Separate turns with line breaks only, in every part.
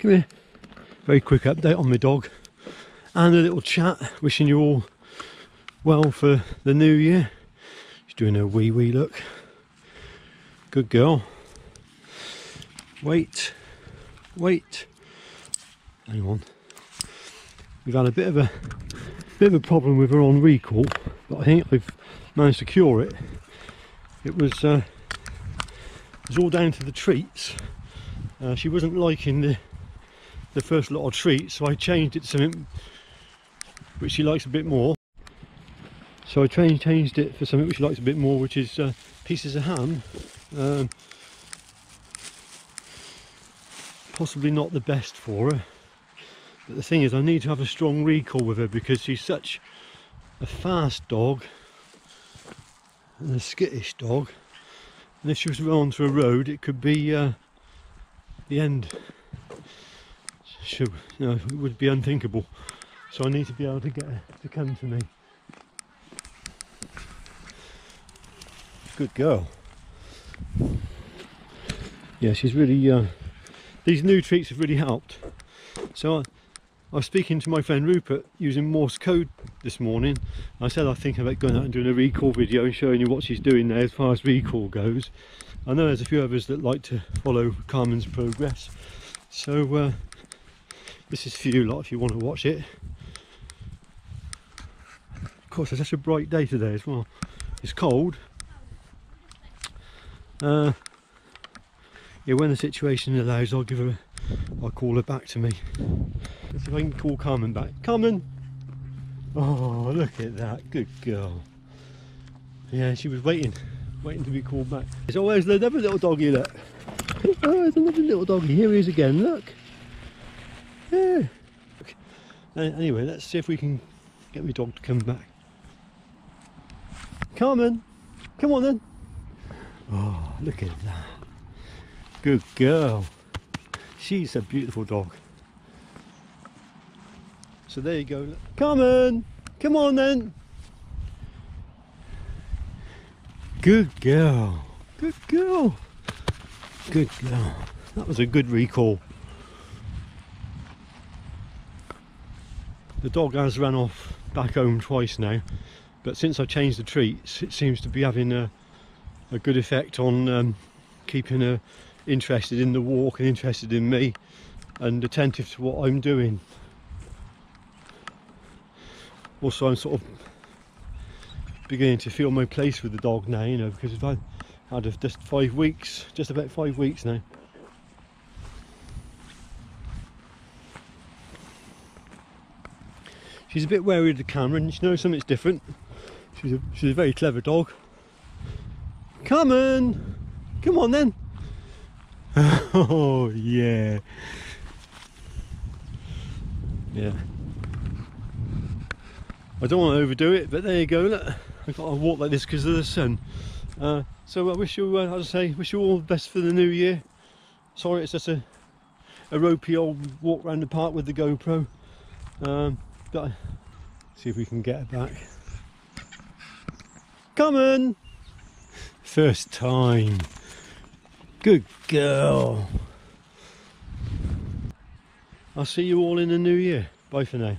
Come here. Very quick update on my dog and a little chat, wishing you all well for the new year. She's doing a wee wee look. Good girl. Wait, wait. Hang on. We've had a bit of a bit of a problem with her on recall, but I think I've managed to cure it. It was uh, it was all down to the treats. Uh, she wasn't liking the the first lot of treats, so I changed it to something which she likes a bit more. So I changed it for something which she likes a bit more, which is uh, pieces of ham. Um, possibly not the best for her, but the thing is, I need to have a strong recall with her because she's such a fast dog and a skittish dog. And if she was run onto a road, it could be uh, the end. Should, you know, it would be unthinkable. So I need to be able to get her to come to me. Good girl. Yeah, she's really. Uh, these new treats have really helped. So I, I was speaking to my friend Rupert using Morse code this morning. I said I think about going out and doing a recall video and showing you what she's doing there as far as recall goes. I know there's a few others that like to follow Carmen's progress. So uh, this is for you lot if you want to watch it. Of course, it's such a bright day today as well. It's cold. Uh, yeah, when the situation allows, I'll give her, I'll call her back to me. Let's see if I can call Carmen back. Carmen! Oh, look at that, good girl. Yeah, she was waiting, waiting to be called back. There's always another little doggy, look. Oh, there's another little doggy. Here he is again, look. Yeah. Anyway, let's see if we can get my dog to come back. Carmen, come on then. Oh, look at that. Good girl. She's a beautiful dog. So there you go. Carmen, come on then. Good girl. Good girl. Good girl. That was a good recall. The dog has run off back home twice now, but since I changed the treats, it seems to be having a, a good effect on um, keeping her interested in the walk and interested in me and attentive to what I'm doing. Also, I'm sort of beginning to feel my place with the dog now, you know, because I've had just five weeks, just about five weeks now. She's a bit wary of the camera and she knows something's different. She's a, she's a very clever dog. Come on! Come on then! Oh, yeah. Yeah. I don't want to overdo it, but there you go. Look, I've got to walk like this because of the sun. Uh, so I wish you, uh, as I say, wish you all the best for the new year. Sorry, it's just a, a ropey old walk around the park with the GoPro. Um, Got see if we can get it back. Come on! First time. Good girl. I'll see you all in the new year. Bye for now.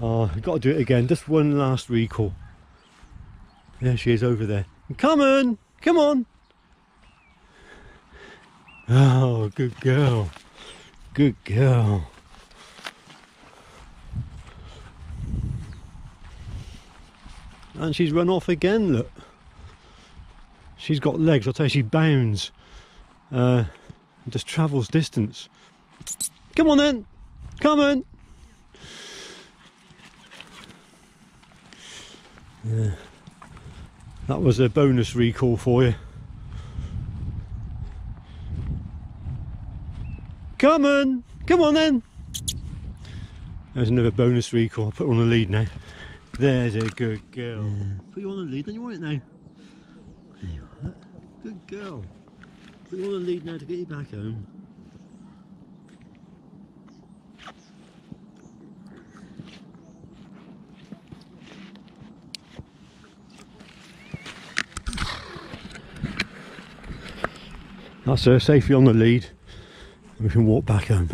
Oh, I've got to do it again. Just one last recall. There she is over there. Come on! Come on! Oh, good girl. Good girl. And she's run off again look. She's got legs I'll tell you she bounds uh, just travels distance. Come on then come on. Yeah. that was a bonus recall for you. Come on come on then. There's another bonus recall I'll put her on the lead now there's a good girl. Yeah. Put you on the lead, then you want it now. Good girl. Put you on the lead now to get you back home. That's her safely on the lead. we can walk back home.